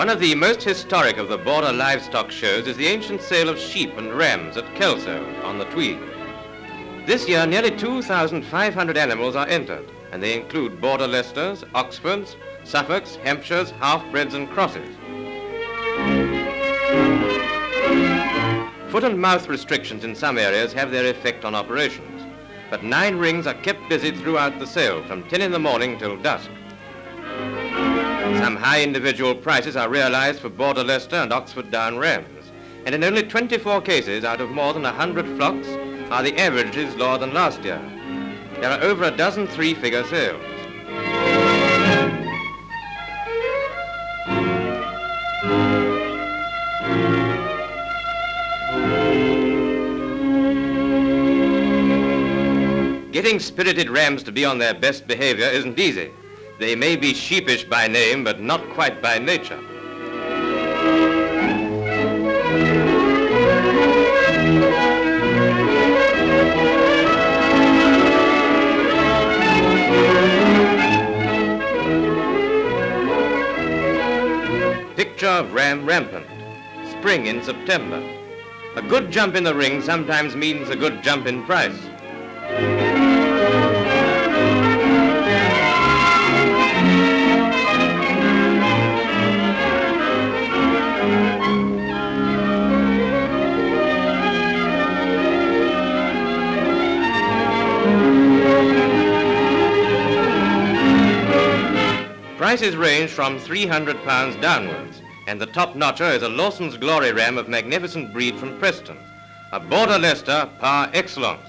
One of the most historic of the border livestock shows is the ancient sale of sheep and rams at Kelso on the Tweed. This year, nearly 2,500 animals are entered, and they include border Leicesters, Oxfords, Suffolks, Hampshires, half-breds and crosses. Foot and mouth restrictions in some areas have their effect on operations, but nine rings are kept busy throughout the sale from 10 in the morning till dusk. Some high individual prices are realized for Border Leicester and Oxford Down rams, and in only 24 cases out of more than 100 flocks are the averages lower than last year. There are over a dozen three-figure sales. Getting spirited rams to be on their best behavior isn't easy. They may be sheepish by name, but not quite by nature. Picture of ram rampant. Spring in September. A good jump in the ring sometimes means a good jump in price. Prices range from 300 pounds downwards, and the top notcher is a Lawson's Glory ram of magnificent breed from Preston, a Border Leicester par excellence.